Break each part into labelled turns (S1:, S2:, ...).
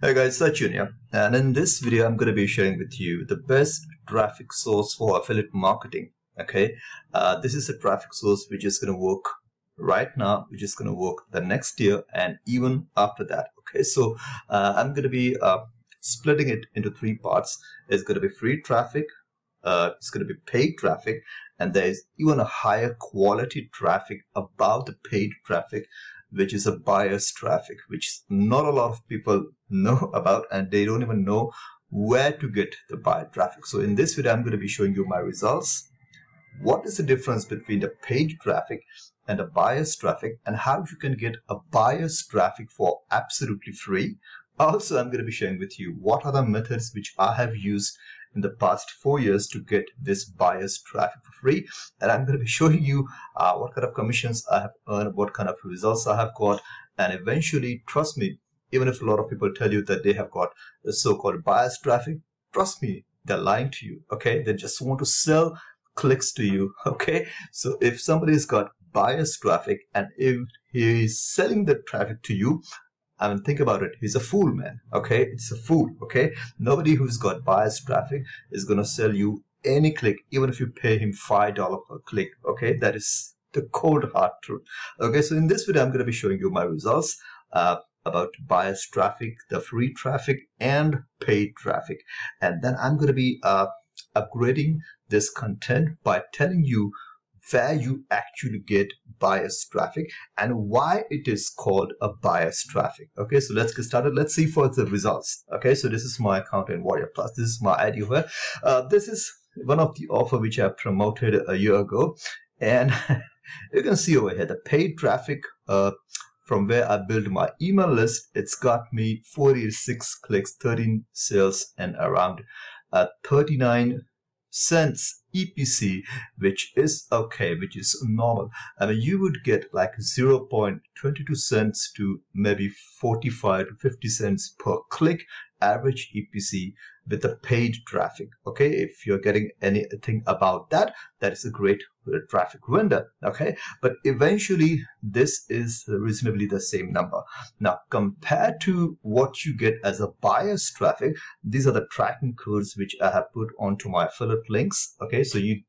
S1: Hey guys, Sachin Junior, And in this video, I'm going to be sharing with you the best traffic source for affiliate marketing. Okay, uh, this is a traffic source which is going to work right now, which is going to work the next year and even after that. Okay, so uh, I'm going to be uh, splitting it into three parts. It's going to be free traffic, uh, it's going to be paid traffic, and there is even a higher quality traffic above the paid traffic which is a buyers traffic, which not a lot of people know about and they don't even know where to get the buyers traffic. So in this video, I'm going to be showing you my results. What is the difference between the paid traffic and a buyers traffic and how you can get a buyers traffic for absolutely free. Also, I'm going to be sharing with you what are the methods which I have used in the past four years to get this buyers traffic for free. And I'm going to be showing you uh, what kind of commissions I have earned, what kind of results I have got. And eventually, trust me, even if a lot of people tell you that they have got the so-called buyers traffic, trust me, they're lying to you. Okay. They just want to sell clicks to you. Okay. So if somebody's got buyers traffic and if he is selling the traffic to you, I mean, think about it. He's a fool, man. Okay, it's a fool. Okay, nobody who's got biased traffic is gonna sell you any click, even if you pay him five dollar per click. Okay, that is the cold hard truth. Okay, so in this video, I'm gonna be showing you my results. Uh, about biased traffic, the free traffic, and paid traffic. And then I'm going to be uh, upgrading this content by telling you where you actually get buyers traffic and why it is called a buyers traffic. Okay, so let's get started. Let's see for the results. Okay, so this is my account in Warrior Plus. This is my ID here. Uh, this is one of the offer which I promoted a year ago. And you can see over here the paid traffic uh, from where I build my email list. It's got me 46 clicks, 13 sales, and around uh, 39 cents EPC, which is okay, which is normal. I mean, you would get like 0.22 cents to maybe 45 to 50 cents per click average EPC with the paid traffic. Okay, if you're getting anything about that, that is a great traffic vendor. Okay, but eventually this is reasonably the same number. Now, compared to what you get as a bias traffic, these are the tracking codes which I have put onto my affiliate links. Okay, so you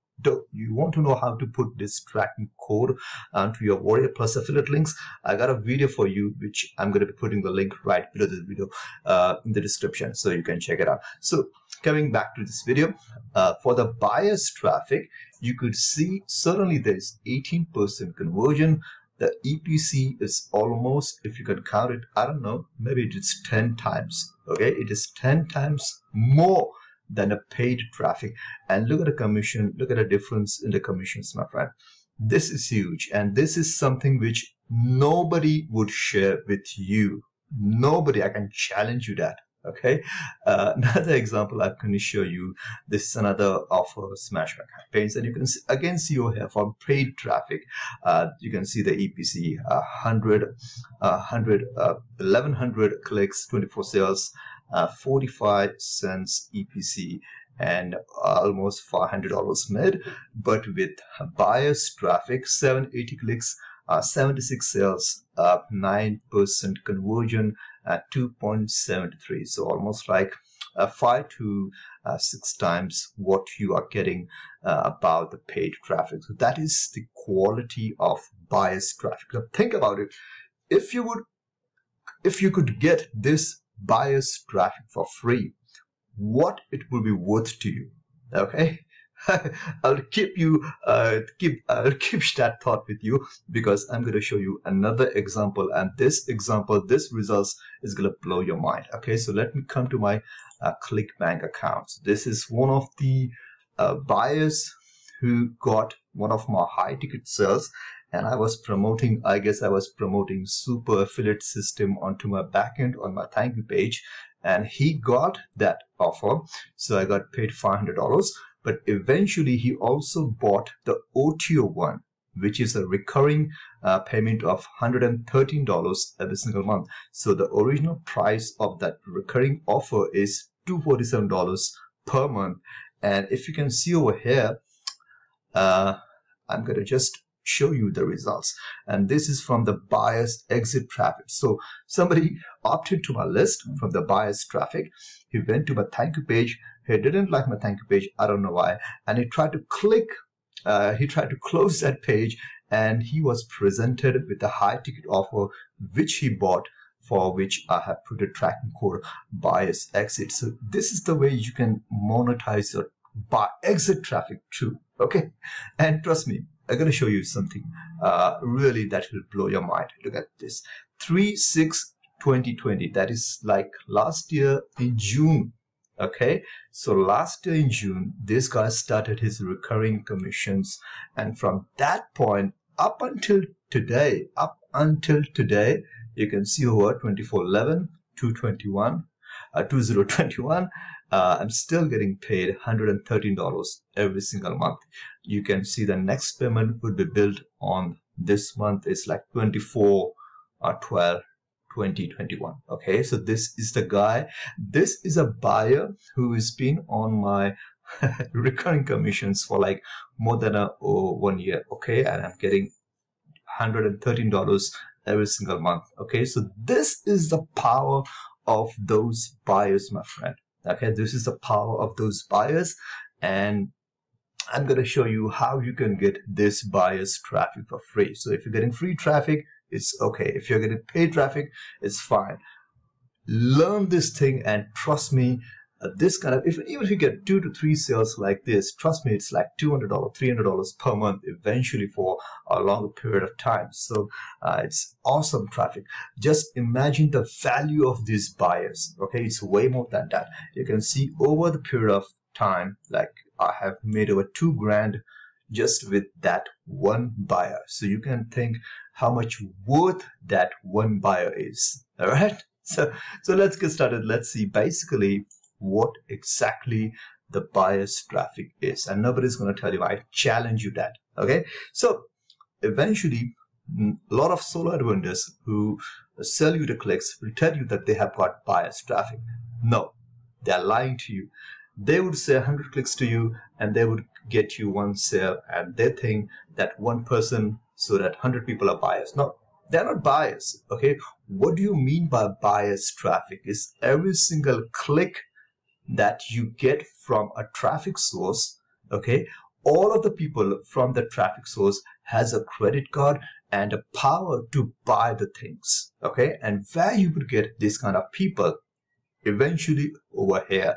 S1: you want to know how to put this tracking code onto your warrior plus affiliate links i got a video for you which i'm going to be putting the link right below this video uh, in the description so you can check it out so coming back to this video uh, for the buyers traffic you could see certainly there's 18% conversion the EPC is almost, if you can count it, I don't know, maybe it's 10 times. Okay, it is 10 times more than a paid traffic. And look at the commission, look at the difference in the commissions, my friend. This is huge. And this is something which nobody would share with you. Nobody, I can challenge you that. Okay. Uh, another example I'm going to show you. This is another offer smashback campaigns, and you can see, again see over here for paid traffic. Uh, you can see the EPC uh, 100, uh, 100, uh, 1100 clicks, 24 sales, uh, 45 cents EPC and almost $500 made but with buyers traffic 780 clicks uh, 76 sales uh, 9% conversion at 2.73 so almost like uh, five to uh, six times what you are getting uh, about the paid traffic. So that is the quality of buyers traffic. Now think about it. If you would if you could get this buyers traffic for free, what it will be worth to you. Okay. I'll keep you uh, keep I'll keep that thought with you because I'm going to show you another example and this example this results is going to blow your mind okay so let me come to my uh, clickbank account this is one of the uh, buyers who got one of my high ticket sales and I was promoting, I guess I was promoting super affiliate system onto my backend on my thank you page and he got that offer. So I got paid $500, but eventually he also bought the OTO one, which is a recurring uh, payment of $113 every single month. So the original price of that recurring offer is $247 per month. And if you can see over here, uh, I'm going to just show you the results. And this is from the buyer's exit traffic. So somebody opted to my list from the buyer's traffic. He went to my thank you page. He didn't like my thank you page. I don't know why. And he tried to click, uh, he tried to close that page and he was presented with a high ticket offer, which he bought for which I have put a tracking code buyer's exit. So this is the way you can monetize your buy exit traffic too. Okay. And trust me, I'm going to show you something uh, really that will blow your mind. Look at this 3 6 2020. That is like last year in June. Okay. So last year in June, this guy started his recurring commissions. And from that point up until today, up until today, you can see over 2411, 221, uh, 2021 uh, I'm still getting paid $113 every single month. You can see the next payment would be built on this month is like 24 or uh, 12 2021 okay so this is the guy. This is a buyer who has been on my recurring commissions for like more than a oh, one year. Okay and i'm getting $113 every single month. Okay so this is the power of those buyers my friend. Okay this is the power of those buyers and I'm going to show you how you can get this buyers traffic for free. So if you're getting free traffic it's okay. If you're getting paid traffic it's fine. Learn this thing and trust me this kind of if even if you get two to three sales like this trust me it's like $200 $300 per month eventually for a longer period of time. So uh, it's awesome traffic. Just imagine the value of these buyers okay? It's way more than that. You can see over the period of time like I have made over two grand just with that one buyer. So you can think how much worth that one buyer is all right? So so let's get started. Let's see. Basically what exactly the buyer's traffic is. And nobody's going to tell you i challenge you that okay? So eventually a lot of solo vendors who sell you the clicks will tell you that they have got buyer's traffic. No they're lying to you. They would say 100 clicks to you and they would get you one sale and they think that one person so that 100 people are buyers no they're not buyers okay? What do you mean by buyers traffic is every single click that you get from a traffic source okay? All of the people from the traffic source has a credit card and a power to buy the things okay? And where you would get this kind of people eventually over here.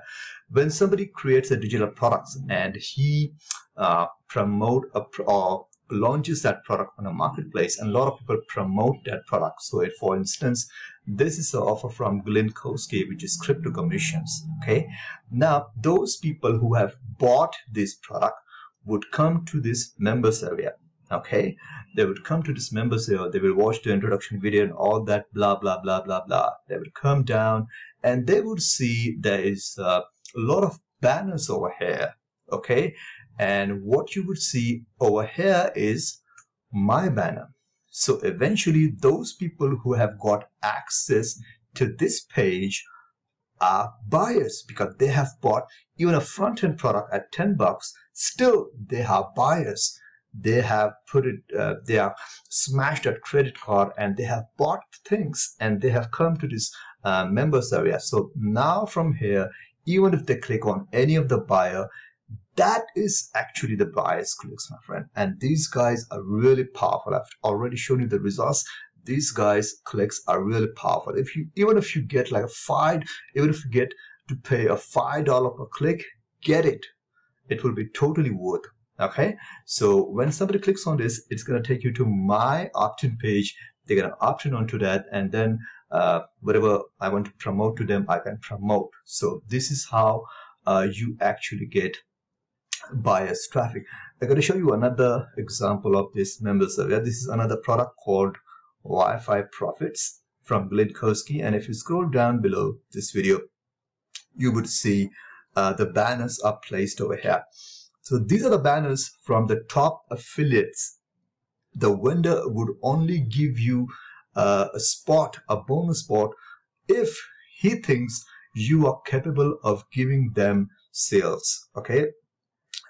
S1: When somebody creates a digital product and he uh, promote a or launches that product on a marketplace and a lot of people promote that product so if for instance this is an offer from Glynn Kosky, which is crypto commissions. Okay. Now, those people who have bought this product would come to this members area. Okay. They would come to this members area. They will watch the introduction video and all that blah, blah, blah, blah, blah. They would come down and they would see there is uh, a lot of banners over here. Okay. And what you would see over here is my banner. So eventually those people who have got access to this page are buyers because they have bought even a front-end product at 10 bucks. Still, they are buyers. They have put it, uh, they have smashed that credit card and they have bought things and they have come to this uh, members area. So now from here, even if they click on any of the buyer, that is actually the buyers clicks, my friend. And these guys are really powerful. I've already shown you the results. These guys clicks are really powerful. If you even if you get like a five, even if you get to pay a five dollar per click, get it. It will be totally worth. Okay. So when somebody clicks on this, it's gonna take you to my opt-in page. They're gonna opt in onto that, and then uh, whatever I want to promote to them, I can promote. So this is how uh, you actually get buyers traffic. I'm going to show you another example of this member server. This is another product called Wi-Fi Profits from Glynn Kosky. And if you scroll down below this video, you would see uh, the banners are placed over here. So these are the banners from the top affiliates. The vendor would only give you uh, a spot, a bonus spot, if he thinks you are capable of giving them sales. Okay,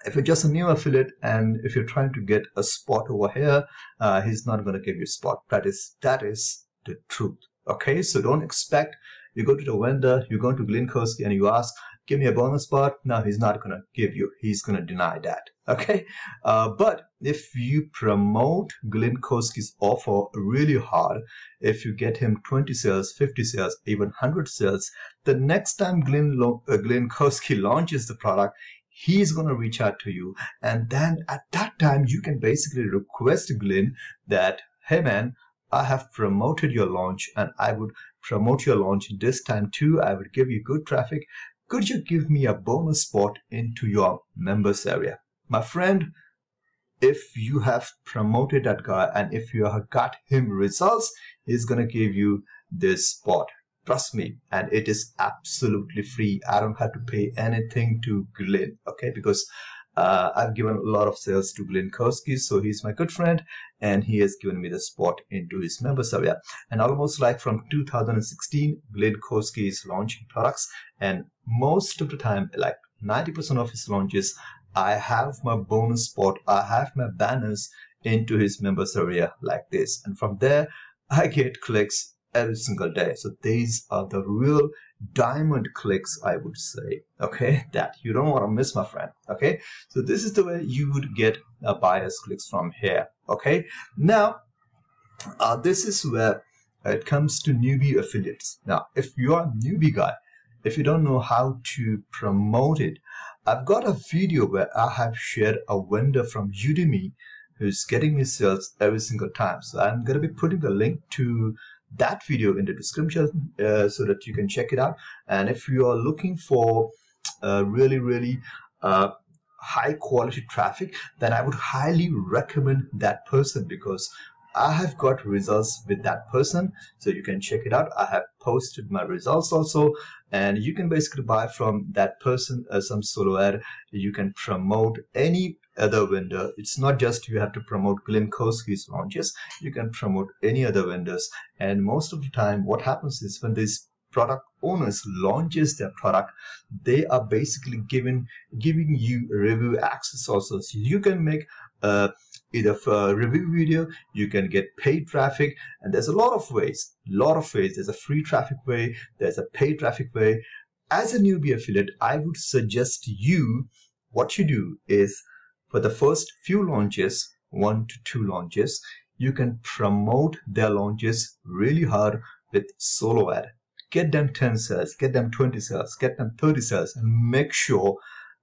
S1: if you're just a new affiliate and if you're trying to get a spot over here, uh, he's not going to give you a spot. That is that is the truth. Okay, so don't expect you go to the vendor, you go to Glynn Kosky and you ask, give me a bonus spot. No, he's not going to give you. He's going to deny that. Okay, uh, but if you promote Glynn Kosky's offer really hard, if you get him 20 sales, 50 sales, even 100 sales, the next time Glynn, uh, launches the product, he's going to reach out to you. And then at that time, you can basically request Glynn that, hey man, I have promoted your launch and I would promote your launch this time too. I would give you good traffic. Could you give me a bonus spot into your members area? My friend, if you have promoted that guy and if you have got him results, he's going to give you this spot. Trust me, and it is absolutely free. I don't have to pay anything to Glynn, okay? Because uh, I've given a lot of sales to Glynn Kosky, so he's my good friend, and he has given me the spot into his members area. And almost like from 2016, Glynn Kosky is launching products, and most of the time, like 90% of his launches, I have my bonus spot, I have my banners into his members area like this. And from there, I get clicks every single day. So these are the real diamond clicks, I would say, okay, that you don't want to miss, my friend, okay? So this is the way you would get a buyer's clicks from here, okay? Now, uh, this is where it comes to newbie affiliates. Now, if you're a newbie guy, if you don't know how to promote it, I've got a video where I have shared a vendor from Udimi who's getting me sales every single time. So I'm going to be putting the link to that video in the description uh, so that you can check it out. And if you are looking for uh, really, really uh, high quality traffic, then I would highly recommend that person because I have got results with that person. So you can check it out. I have posted my results also and you can basically buy from that person uh, some solo ad. You can promote any other vendor. It's not just you have to promote Glynn launches. You can promote any other vendors. And most of the time, what happens is when these product owners launches their product, they are basically giving giving you review access also. So you can make uh, either a review video, you can get paid traffic, and there's a lot of ways, lot of ways. There's a free traffic way, there's a paid traffic way. As a newbie affiliate, I would suggest you, what you do is for the first few launches, one to two launches, you can promote their launches really hard with solo ad. Get them 10 sales, get them 20 sales, get them 30 sales, and make sure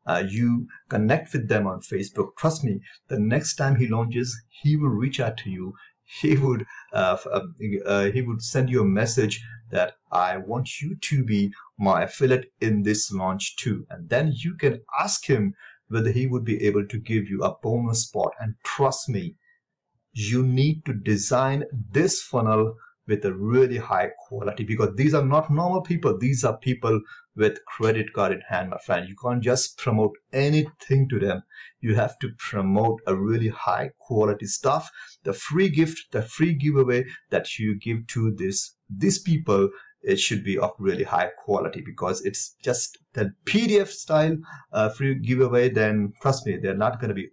S1: uh, you connect with them on Facebook. Trust me, the next time he launches, he will reach out to you. He would uh, uh, uh, he would send you a message that I want you to be my affiliate in this launch too, and then you can ask him whether he would be able to give you a bonus spot. And trust me, you need to design this funnel with a really high quality because these are not normal people. These are people with credit card in hand, my friend. You can't just promote anything to them. You have to promote a really high quality stuff. The free gift, the free giveaway that you give to this, these people it should be of really high quality because it's just the PDF style uh, free giveaway, then trust me, they're not going to be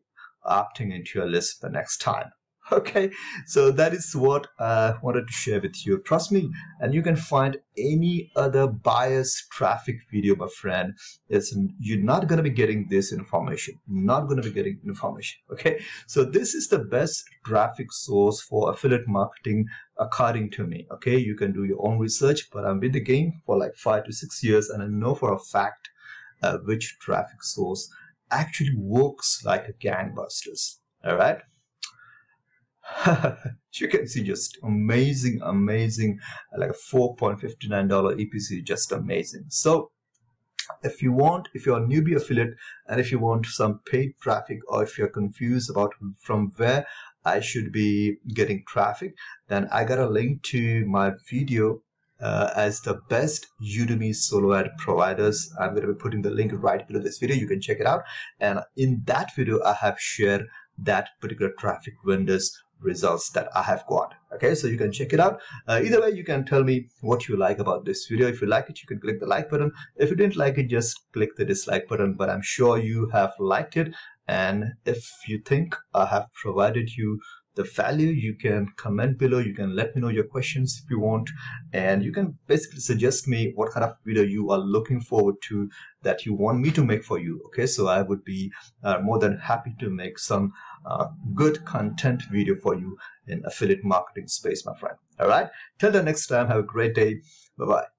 S1: opting into your list the next time. Okay, so that is what I wanted to share with you. Trust me, and you can find any other buyers traffic video, my friend. It's, you're not going to be getting this information. Not going to be getting information. Okay, so this is the best traffic source for affiliate marketing according to me. Okay, you can do your own research, but I'm in the game for like five to six years, and I know for a fact uh, which traffic source actually works like a gangbusters. All right. you can see just amazing, amazing, like a $4.59 EPC, just amazing. So if you want, if you're a newbie affiliate and if you want some paid traffic or if you're confused about from where I should be getting traffic, then I got a link to my video uh, as the best Udimi solo ad providers. I'm going to be putting the link right below this video. You can check it out. And in that video, I have shared that particular traffic vendors results that I have got. Okay, so you can check it out. Uh, either way, you can tell me what you like about this video. If you like it, you can click the like button. If you didn't like it, just click the dislike button. But I'm sure you have liked it and if you think I have provided you the value you can comment below you can let me know your questions if you want and you can basically suggest me what kind of video you are looking forward to that you want me to make for you okay so i would be uh, more than happy to make some uh, good content video for you in affiliate marketing space my friend. All right? Till the next time have a great day. Bye bye